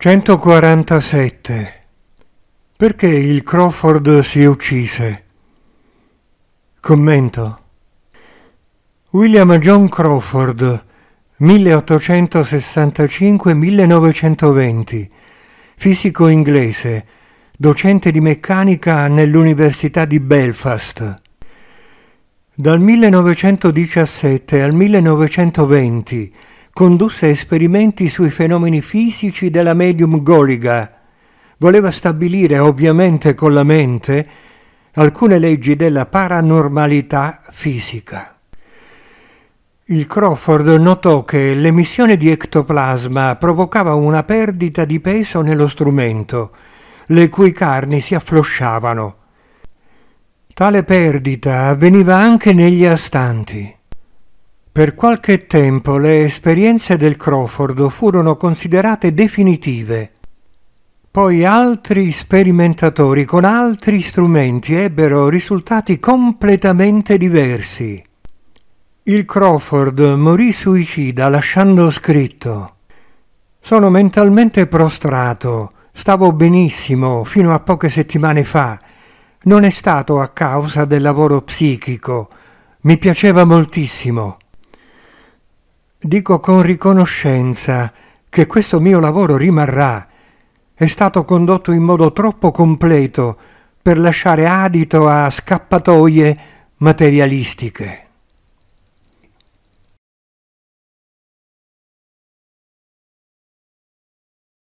147. Perché il Crawford si uccise? Commento. William John Crawford, 1865-1920, fisico inglese, docente di meccanica nell'Università di Belfast. Dal 1917 al 1920 condusse esperimenti sui fenomeni fisici della medium Goliga. Voleva stabilire, ovviamente con la mente, alcune leggi della paranormalità fisica. Il Crawford notò che l'emissione di ectoplasma provocava una perdita di peso nello strumento, le cui carni si afflosciavano. Tale perdita avveniva anche negli astanti. Per qualche tempo le esperienze del Crawford furono considerate definitive. Poi altri sperimentatori con altri strumenti ebbero risultati completamente diversi. Il Crawford morì suicida lasciando scritto Sono mentalmente prostrato, stavo benissimo fino a poche settimane fa. Non è stato a causa del lavoro psichico. Mi piaceva moltissimo. Dico con riconoscenza che questo mio lavoro rimarrà. È stato condotto in modo troppo completo per lasciare adito a scappatoie materialistiche.